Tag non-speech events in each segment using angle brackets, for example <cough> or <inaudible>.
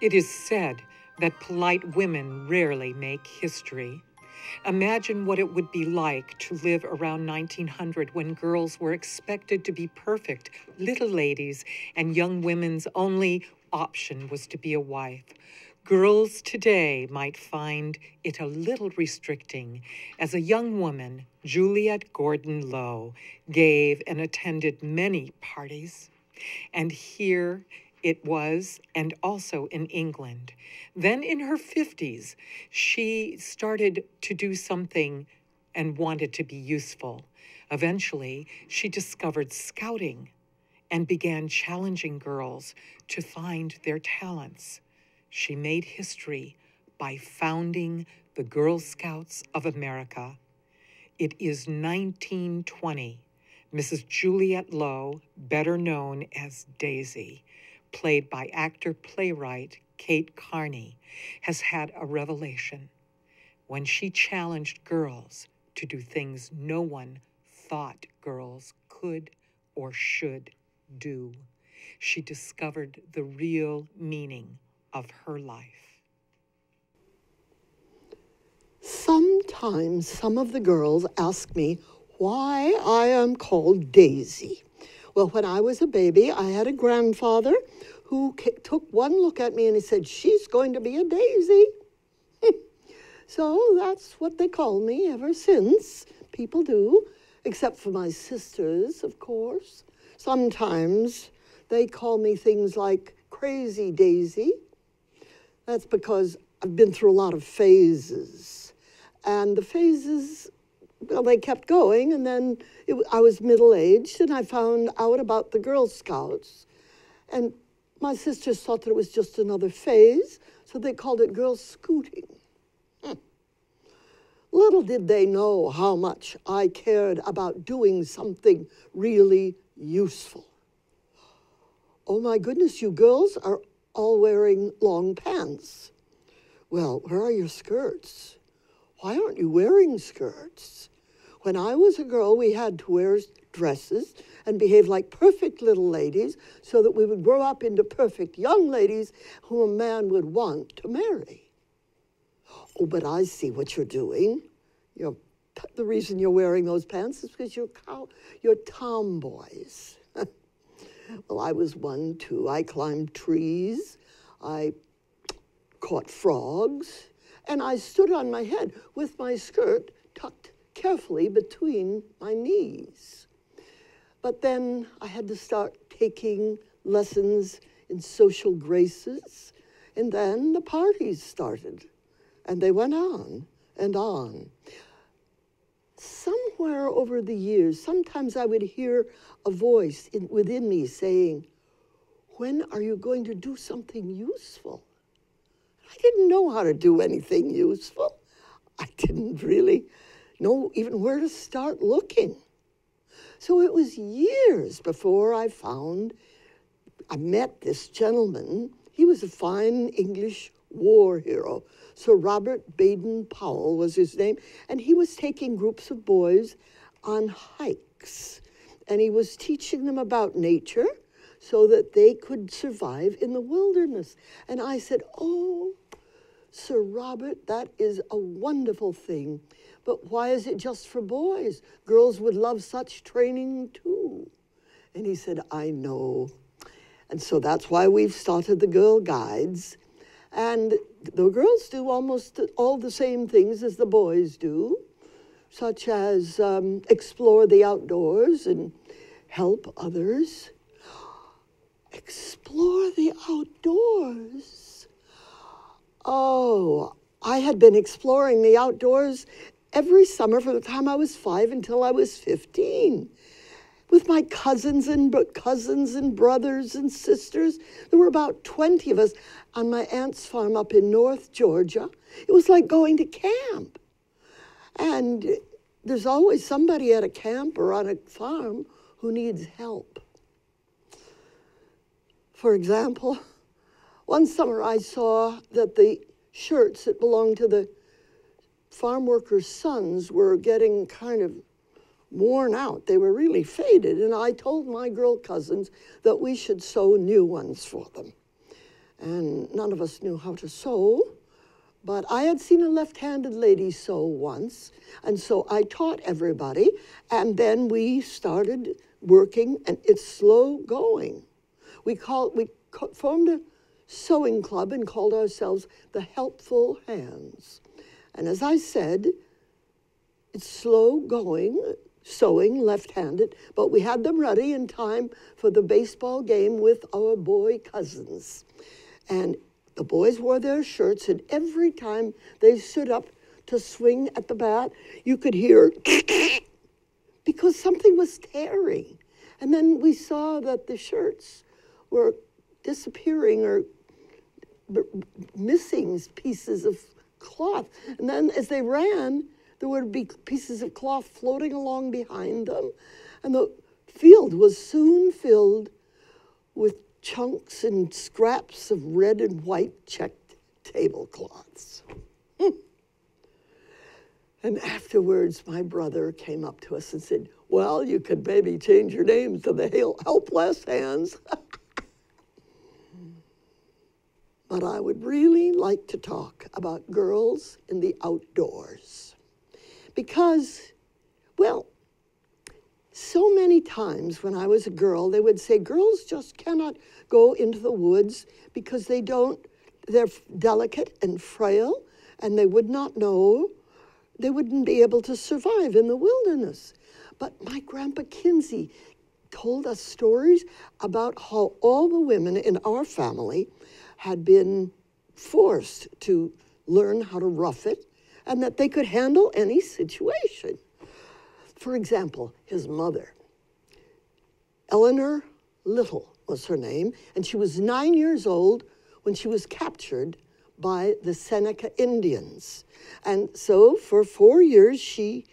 It is said that polite women rarely make history. Imagine what it would be like to live around 1900 when girls were expected to be perfect little ladies and young women's only option was to be a wife. Girls today might find it a little restricting. As a young woman, Juliette Gordon Low gave and attended many parties. And here it was, and also in England. Then in her 50s, she started to do something and wanted to be useful. Eventually, she discovered scouting and began challenging girls to find their talents. She made history by founding the Girl Scouts of America. It is 1920. Mrs. Juliette Low, better known as Daisy, played by actor playwright Kate Carney, has had a revelation when she challenged girls to do things no one thought girls could or should do. She discovered the real meaning of her life. Sometimes some of the girls ask me why I am called Daisy. Well, when I was a baby, I had a grandfather who took one look at me and he said, She's going to be a daisy. <laughs> so that's what they call me ever since. People do, except for my sisters, of course. Sometimes they call me things like Crazy Daisy. That's because I've been through a lot of phases. And the phases well, they kept going, and then it, I was middle aged, and I found out about the Girl Scouts. And my sisters thought that it was just another phase, so they called it Girl Scouting. Hmm. Little did they know how much I cared about doing something really useful. Oh my goodness, you girls are all wearing long pants. Well, where are your skirts? Why aren't you wearing skirts? When I was a girl, we had to wear dresses and behave like perfect little ladies so that we would grow up into perfect young ladies whom a man would want to marry. Oh, but I see what you're doing. You're, the reason you're wearing those pants is because you're, cow, you're tomboys. <laughs> well, I was one too. I climbed trees. I caught frogs and I stood on my head with my skirt tucked carefully between my knees. But then I had to start taking lessons in social graces, and then the parties started, and they went on and on. Somewhere over the years, sometimes I would hear a voice in, within me saying, When are you going to do something useful? I didn't know how to do anything useful. I didn't really know even where to start looking. So it was years before I found, I met this gentleman. He was a fine English war hero. Sir Robert Baden Powell was his name, and he was taking groups of boys on hikes. And he was teaching them about nature so that they could survive in the wilderness. And I said, Oh, Sir Robert, that is a wonderful thing. But why is it just for boys? Girls would love such training too. And he said, I know. And so that's why we've started the Girl Guides. And the girls do almost all the same things as the boys do, such as um, explore the outdoors and help others. Explore the outdoors. Oh, I had been exploring the outdoors every summer from the time I was five until I was 15 with my cousins and cousins and brothers and sisters. There were about 20 of us on my aunt's farm up in North Georgia. It was like going to camp. And there's always somebody at a camp or on a farm who needs help. For example, <laughs> one summer I saw that the shirts that belonged to the farm workers' sons were getting kind of worn out. They were really faded. And I told my girl cousins that we should sew new ones for them. and none of us knew how to sew. But I had seen a left handed lady sew once, and so I taught everybody, and then we started working, and it's slow going. We, called, we formed a sewing club and called ourselves the Helpful Hands. And as I said, it's slow going, sewing left handed, but we had them ready in time for the baseball game with our boy cousins. And the boys wore their shirts, and every time they stood up to swing at the bat, you could hear <laughs> because something was tearing. And then we saw that the shirts were disappearing or missing pieces of cloth. And then as they ran, there would be pieces of cloth floating along behind them. And the field was soon filled with chunks and scraps of red and white checked tablecloths. Hmm. And afterwards, my brother came up to us and said, Well, you could maybe change your name to the Helpless Hands. <laughs> but I would really like to talk about girls in the outdoors. Because, well, so many times when I was a girl, they would say girls just cannot go into the woods because they don't, they're delicate and frail, and they would not know, they wouldn't be able to survive in the wilderness. But my grandpa Kinzie told us stories about how all the women in our family had been forced to learn how to rough it and that they could handle any situation. For example, his mother, Eleanor Lytle was her name, and she was nine years old when she was captured by the Seneca Indians. And so for four years, she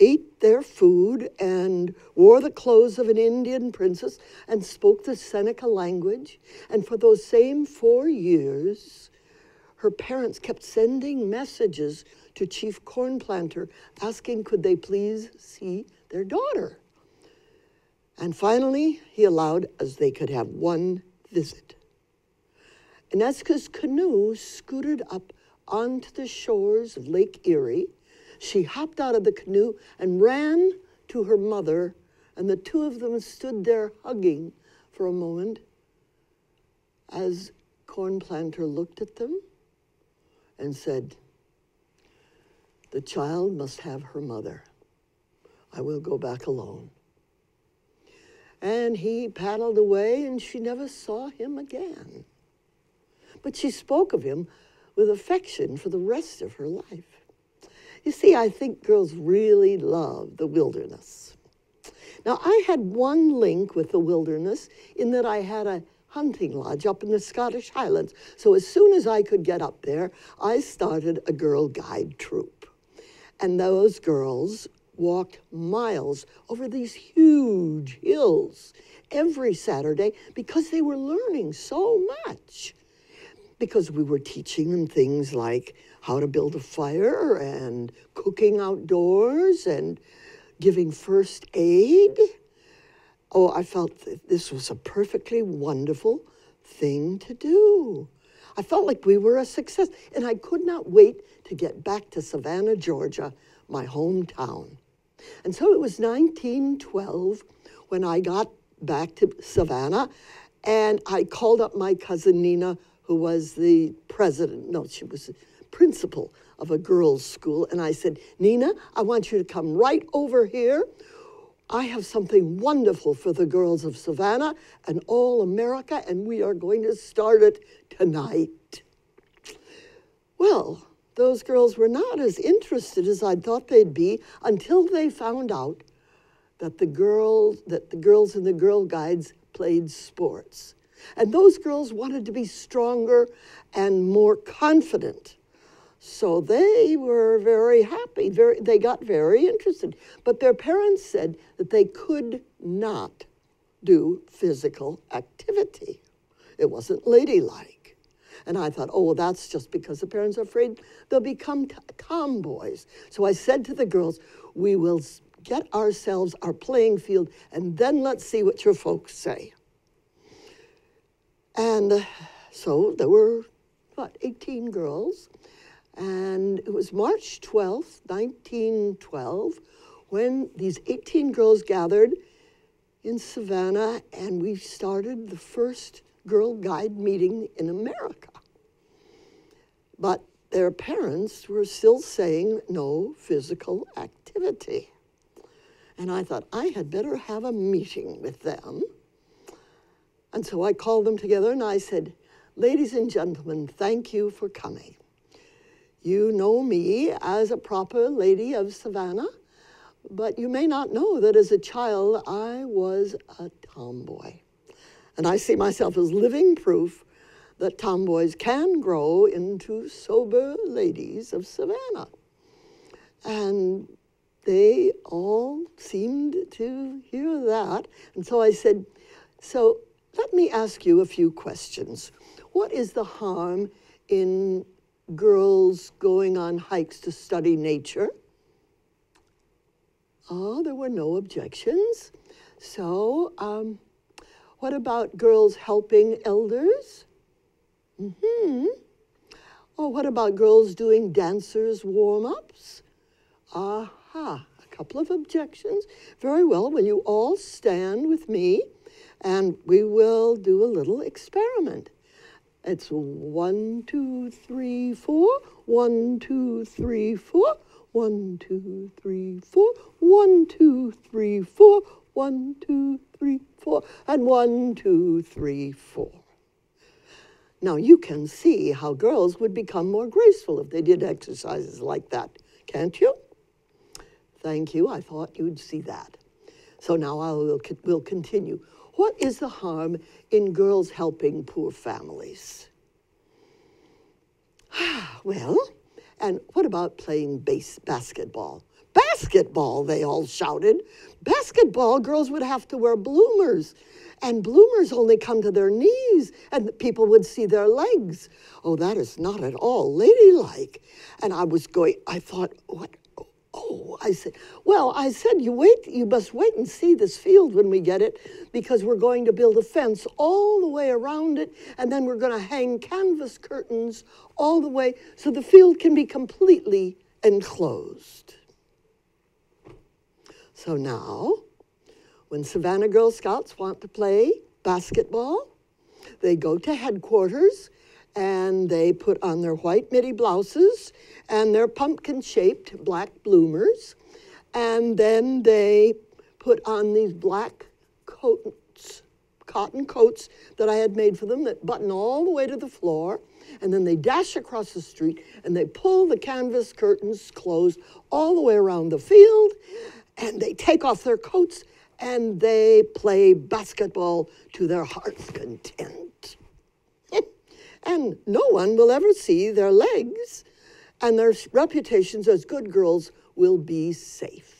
ate their food and wore the clothes of an Indian princess and spoke the Seneca language. And for those same four years, her parents kept sending messages to Chief Cornplanter asking could they please see their daughter. And finally, he allowed as they could have one visit. Inesca's canoe scooted up onto the shores of Lake Erie she hopped out of the canoe and ran to her mother, and the two of them stood there hugging for a moment as Cornplanter looked at them and said, The child must have her mother. I will go back alone. And he paddled away, and she never saw him again. But she spoke of him with affection for the rest of her life. You see, I think girls really love the wilderness. Now, I had one link with the wilderness in that I had a hunting lodge up in the Scottish Highlands. So as soon as I could get up there, I started a girl guide troop. And those girls walked miles over these huge hills every Saturday because they were learning so much. Because we were teaching them things like how to build a fire and cooking outdoors and giving first aid. Oh, I felt this was a perfectly wonderful thing to do. I felt like we were a success, and I could not wait to get back to Savannah, Georgia, my hometown. And so it was 1912 when I got back to Savannah, and I called up my cousin Nina, who was the president. No, she was principal of a girls' school, and I said, Nina, I want you to come right over here. I have something wonderful for the girls of Savannah and all America, and we are going to start it tonight. Well, those girls were not as interested as I thought they'd be until they found out that the girls that the girls in the girl guides played sports. And those girls wanted to be stronger and more confident. So they were very happy. Very, they got very interested. But their parents said that they could not do physical activity. It wasn't ladylike. And I thought, oh, well, that's just because the parents are afraid they'll become tomboys. So I said to the girls, we will get ourselves our playing field and then let's see what your folks say. And uh, So there were, what, 18 girls. And it was March 12th, 1912, when these 18 girls gathered in Savannah and we started the first Girl Guide meeting in America. But their parents were still saying no physical activity. And I thought I had better have a meeting with them. And so I called them together and I said, Ladies and gentlemen, thank you for coming. You know me as a proper lady of Savannah, but you may not know that as a child I was a tomboy. And I see myself as living proof that tomboys can grow into sober ladies of Savannah. And they all seemed to hear that. And so I said, So let me ask you a few questions. What is the harm in girls going on hikes to study nature? Oh, there were no objections. So, um, what about girls helping elders? Mm-hmm. Oh, what about girls doing dancers' warm-ups? Aha, a couple of objections. Very well, will you all stand with me and we will do a little experiment. It's one, two, three, four, one, two, three, four, one, two, three, four, one, two, three, four, one, two, three, four, and one, two, three, four. Now you can see how girls would become more graceful if they did exercises like that, can't you? Thank you. I thought you'd see that. So now I will we'll continue. What is the harm in girls helping poor families? <sighs> well, and what about playing base basketball? Basketball, they all shouted. Basketball, girls would have to wear bloomers. And bloomers only come to their knees, and people would see their legs. Oh, that is not at all ladylike. And I was going, I thought, what Oh, I said, well, I said, you wait, you must wait and see this field when we get it because we're going to build a fence all the way around it and then we're going to hang canvas curtains all the way so the field can be completely enclosed. So now, when Savannah Girl Scouts want to play basketball, they go to headquarters and they put on their white midi blouses and their pumpkin shaped black bloomers. And then they put on these black coats, cotton coats that I had made for them that button all the way to the floor. And then they dash across the street and they pull the canvas curtains closed all the way around the field. And they take off their coats and they play basketball to their heart's content and no one will ever see their legs, and their reputations as good girls will be safe.